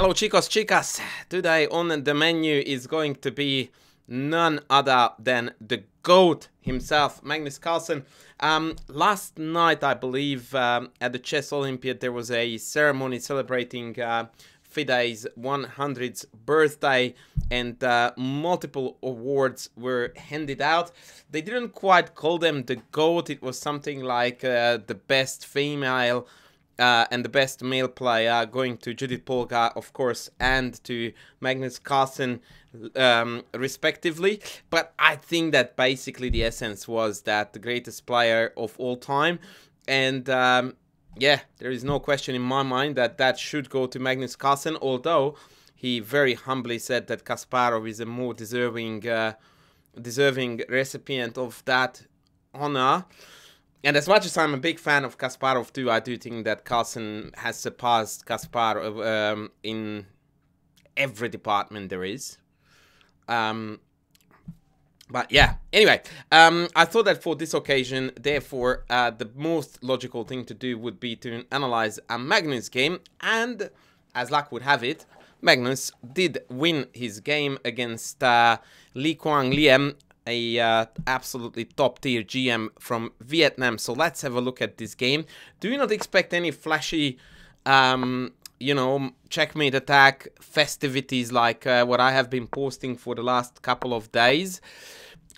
Hello chicos chicas! Today on the menu is going to be none other than the GOAT himself, Magnus Carlsen. Um, last night, I believe, um, at the Chess Olympiad, there was a ceremony celebrating uh, FIDE's 100th birthday and uh, multiple awards were handed out. They didn't quite call them the GOAT, it was something like uh, the best female uh, and the best male player going to Judith Polgar, of course, and to Magnus Carlsen, um, respectively. But I think that basically the essence was that the greatest player of all time. And um, yeah, there is no question in my mind that that should go to Magnus Carlsen, although he very humbly said that Kasparov is a more deserving, uh, deserving recipient of that honor. And as much as I'm a big fan of Kasparov too, I do think that Carlsen has surpassed Kasparov um, in every department there is. Um, but yeah, anyway, um, I thought that for this occasion, therefore, uh, the most logical thing to do would be to analyze a Magnus game. And as luck would have it, Magnus did win his game against uh, Le Quang Liem a uh, absolutely top tier GM from Vietnam. So let's have a look at this game. Do you not expect any flashy, um, you know, checkmate attack festivities like uh, what I have been posting for the last couple of days?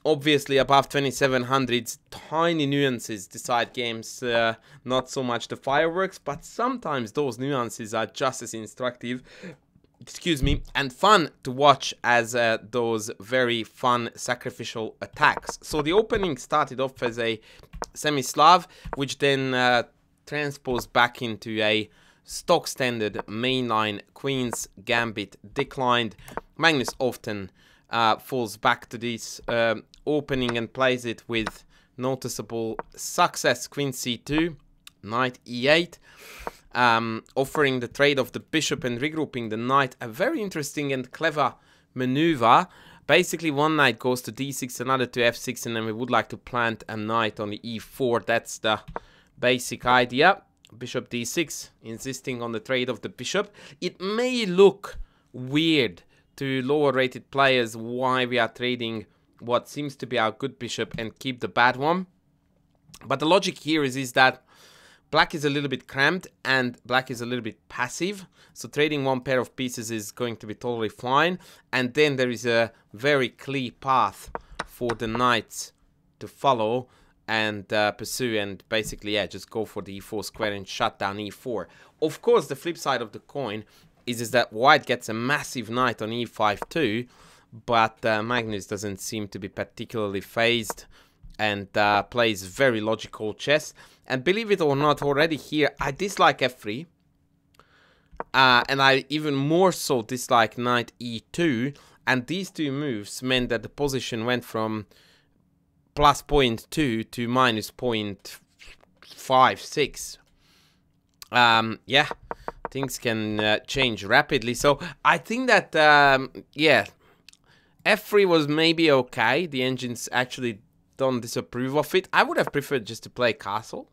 Obviously, above 2700s, tiny nuances decide games, uh, not so much the fireworks, but sometimes those nuances are just as instructive excuse me, and fun to watch as uh, those very fun sacrificial attacks. So the opening started off as a semi-Slav, which then uh, transposed back into a stock standard mainline Queen's Gambit declined. Magnus often uh, falls back to this um, opening and plays it with noticeable success. Queen c2, knight e8 um, offering the trade of the bishop and regrouping the knight. A very interesting and clever maneuver. Basically, one knight goes to d6, another to f6, and then we would like to plant a knight on the e4. That's the basic idea. Bishop d6, insisting on the trade of the bishop. It may look weird to lower rated players why we are trading what seems to be our good bishop and keep the bad one. But the logic here is, is that Black is a little bit cramped and black is a little bit passive. So trading one pair of pieces is going to be totally fine. And then there is a very clear path for the knights to follow and uh, pursue and basically, yeah, just go for the e4 square and shut down e4. Of course, the flip side of the coin is, is that white gets a massive knight on e5 too, but uh, Magnus doesn't seem to be particularly phased and uh, plays very logical chess. And believe it or not, already here, I dislike f3. Uh, and I even more so dislike knight e2. And these two moves meant that the position went from plus 0.2 to minus 0.5, 6. Um, yeah, things can uh, change rapidly. So I think that, um, yeah, f3 was maybe okay. The engines actually don't disapprove of it. I would have preferred just to play castle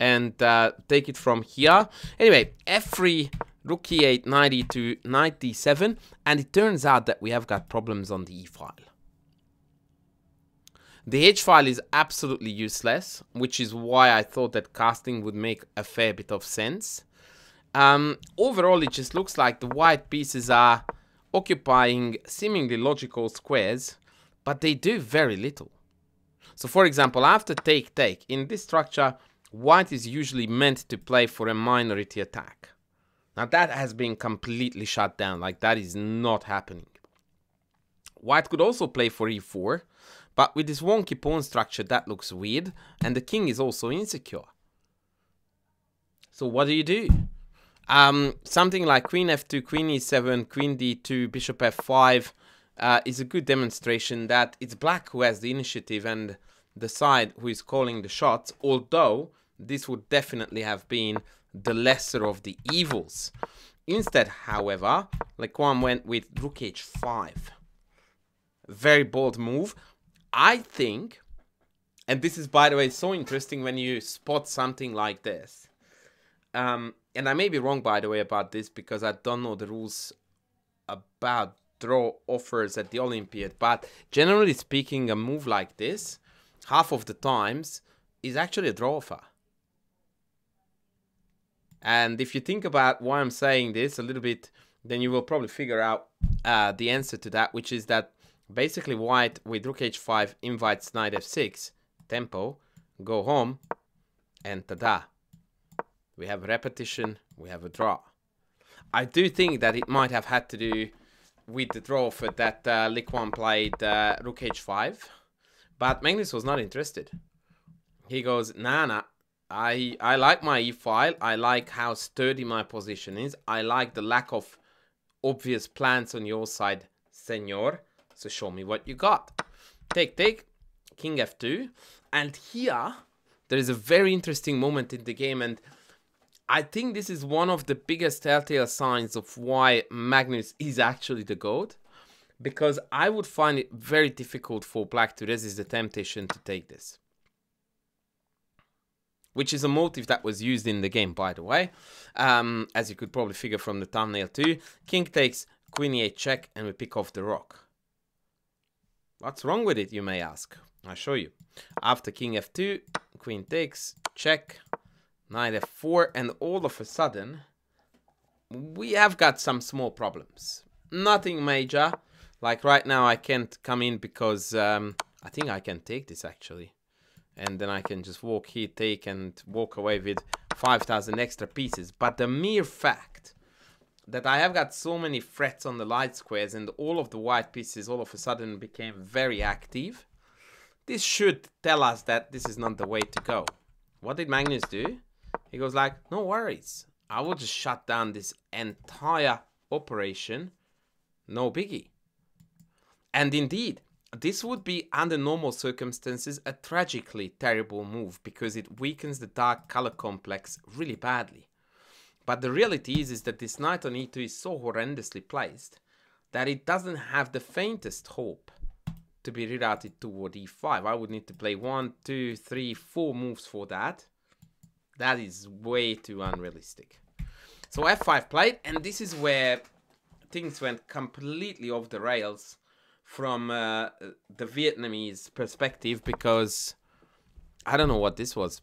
and uh, take it from here. Anyway, f3, rook e8, knight e2, knight d7, and it turns out that we have got problems on the e file. The h file is absolutely useless, which is why I thought that castling would make a fair bit of sense. Um, overall, it just looks like the white pieces are occupying seemingly logical squares, but they do very little. So for example, after take-take, in this structure, white is usually meant to play for a minority attack. Now that has been completely shut down, like that is not happening. White could also play for e4, but with this wonky pawn structure that looks weird, and the king is also insecure. So what do you do? Um, something like queen f2, queen e7, queen d2, bishop f5 uh, is a good demonstration that it's black who has the initiative and the side who is calling the shots, although this would definitely have been the lesser of the evils. Instead, however, Le Quang went with rook h5. Very bold move. I think, and this is, by the way, so interesting when you spot something like this. Um, and I may be wrong by the way about this because I don't know the rules about draw offers at the Olympiad, but generally speaking, a move like this, half of the times, is actually a draw offer. And if you think about why I'm saying this a little bit, then you will probably figure out uh, the answer to that, which is that basically white with rook h5 invites knight f6, tempo, go home, and tada. We have a repetition, we have a draw. I do think that it might have had to do with the draw for that uh, Le Quang played uh, rook h5, but Magnus was not interested. He goes, nah, nah, I, I like my e-file. I like how sturdy my position is. I like the lack of obvious plans on your side, senor. So show me what you got. Take, take, king f2. And here, there is a very interesting moment in the game. And I think this is one of the biggest telltale signs of why Magnus is actually the GOAT. Because I would find it very difficult for black to resist the temptation to take this which is a motive that was used in the game, by the way, um, as you could probably figure from the thumbnail too. King takes queen e8 check, and we pick off the rook. What's wrong with it, you may ask? I'll show you. After king f2, queen takes, check, knight f4, and all of a sudden, we have got some small problems. Nothing major. Like right now, I can't come in because um, I think I can take this actually and then I can just walk here, take and walk away with 5,000 extra pieces. But the mere fact that I have got so many threats on the light squares and all of the white pieces all of a sudden became very active, this should tell us that this is not the way to go. What did Magnus do? He goes like, no worries. I will just shut down this entire operation. No biggie. And indeed, this would be, under normal circumstances, a tragically terrible move because it weakens the dark color complex really badly. But the reality is, is that this knight on e2 is so horrendously placed that it doesn't have the faintest hope to be rerouted toward e5. I would need to play one, two, three, four moves for that. That is way too unrealistic. So f5 played, and this is where things went completely off the rails from uh, the Vietnamese perspective because I don't know what this was.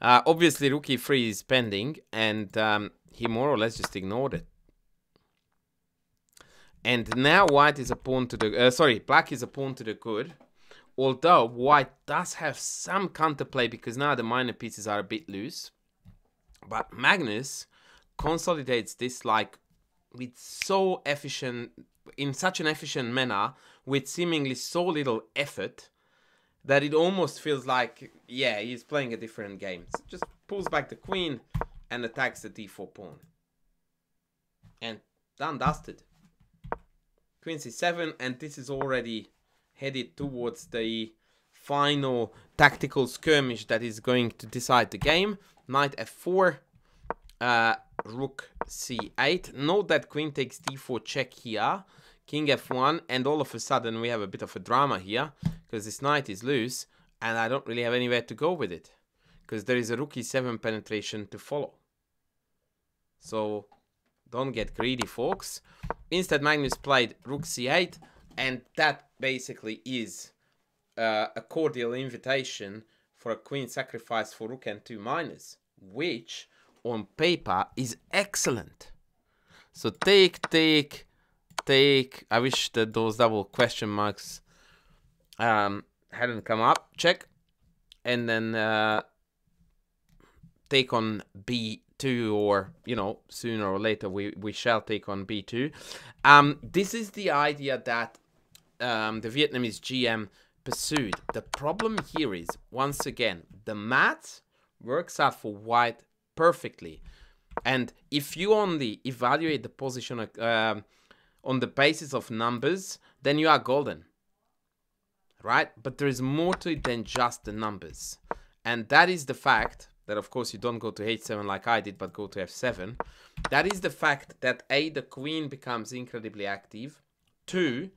Uh, obviously, rook e3 is pending, and um, he more or less just ignored it. And now white is a pawn to the... Uh, sorry, black is a pawn to the good. Although white does have some counterplay because now the minor pieces are a bit loose. But Magnus consolidates this like with so efficient in such an efficient manner with seemingly so little effort that it almost feels like, yeah, he's playing a different game. So just pulls back the queen and attacks the d4 pawn. And done dusted. Queen c7, and this is already headed towards the final tactical skirmish that is going to decide the game. Knight f4, uh, rook c8. Note that queen takes d4 check here king f1, and all of a sudden we have a bit of a drama here, because this knight is loose, and I don't really have anywhere to go with it, because there is a rook e7 penetration to follow. So, don't get greedy, folks. Instead, Magnus played rook c8, and that basically is uh, a cordial invitation for a queen sacrifice for rook n2 minus, which on paper is excellent. So take, take, take. I wish that those double question marks um, hadn't come up. Check. And then uh, take on B2 or, you know, sooner or later we, we shall take on B2. Um, this is the idea that um, the Vietnamese GM pursued. The problem here is, once again, the math works out for white perfectly. And if you only evaluate the position of, um, on the basis of numbers, then you are golden. Right? But there is more to it than just the numbers. And that is the fact that, of course, you don't go to h7 like I did, but go to f7. That is the fact that A, the queen becomes incredibly active. Two,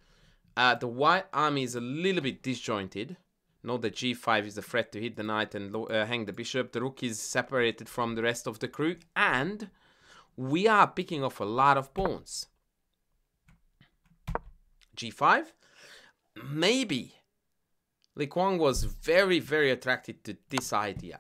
uh, the white army is a little bit disjointed. Know that g5 is a threat to hit the knight and uh, hang the bishop. The rook is separated from the rest of the crew. And we are picking off a lot of pawns. g5. Maybe Le Quang was very, very attracted to this idea.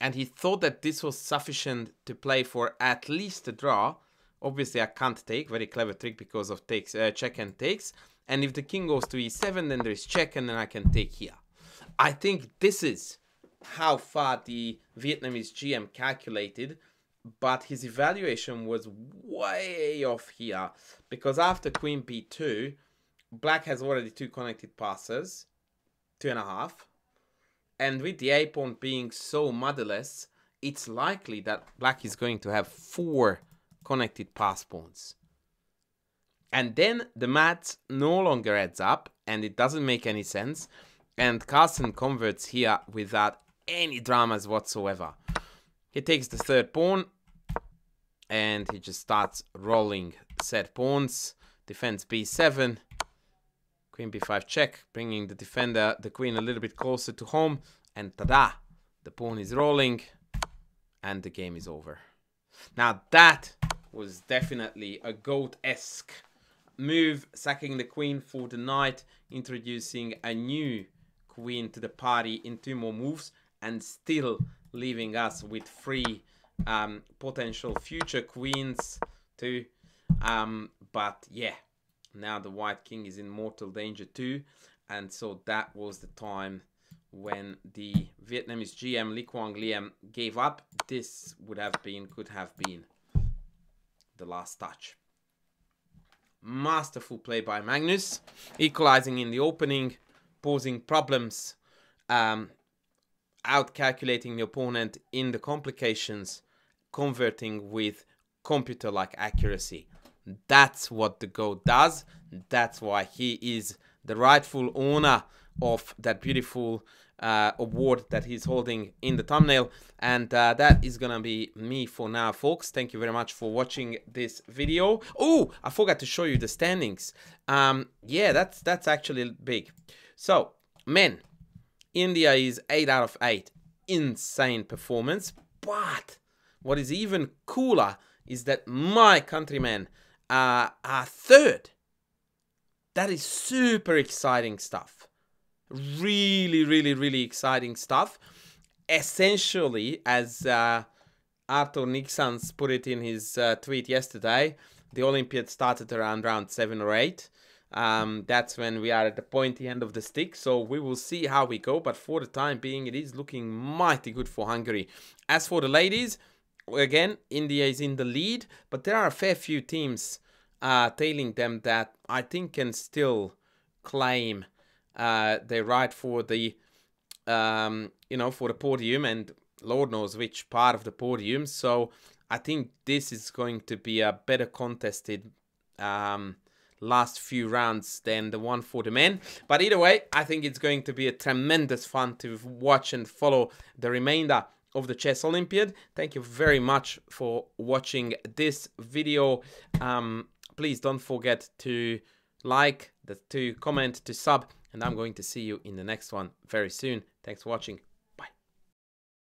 And he thought that this was sufficient to play for at least a draw. Obviously, I can't take. Very clever trick because of takes, uh, check and takes. And if the king goes to e7, then there is check, and then I can take here. I think this is how far the Vietnamese GM calculated, but his evaluation was way off here because after queen b2, black has already two connected passes, two and a half, and with the a pawn being so motherless, it's likely that black is going to have four connected pass pawns. And then the math no longer adds up and it doesn't make any sense. And Carlsen converts here without any dramas whatsoever. He takes the third pawn and he just starts rolling set pawns. Defends b7, queen b5 check, bringing the defender, the queen a little bit closer to home. And tada, the pawn is rolling and the game is over. Now that was definitely a goat-esque move, sacking the queen for the knight, introducing a new queen to the party in two more moves, and still leaving us with three um, potential future queens too. Um, but yeah, now the white king is in mortal danger too, and so that was the time when the Vietnamese GM Le Quang Liem gave up. This would have been, could have been the last touch. Masterful play by Magnus, equalizing in the opening, posing problems, um, out calculating the opponent in the complications, converting with computer like accuracy. That's what the GOAT does. That's why he is the rightful owner of that beautiful uh, award that he's holding in the thumbnail. And uh, that is gonna be me for now, folks. Thank you very much for watching this video. Oh, I forgot to show you the standings. Um, yeah, that's that's actually big. So, men, India is 8 out of 8. Insane performance. But what is even cooler is that my countrymen uh, are third. That is super exciting stuff really, really, really exciting stuff. Essentially, as uh, Arthur Nixons put it in his uh, tweet yesterday, the Olympiad started around round seven or eight. Um, that's when we are at the pointy end of the stick. So we will see how we go. But for the time being, it is looking mighty good for Hungary. As for the ladies, again, India is in the lead, but there are a fair few teams uh, tailing them that I think can still claim uh, they ride for the um, you know for the podium and Lord knows which part of the podium. So I think this is going to be a better contested um, last few rounds than the one for the men. But either way, I think it's going to be a tremendous fun to watch and follow the remainder of the Chess Olympiad. Thank you very much for watching this video. Um, please don't forget to like, to comment, to sub, and I'm going to see you in the next one very soon. Thanks for watching.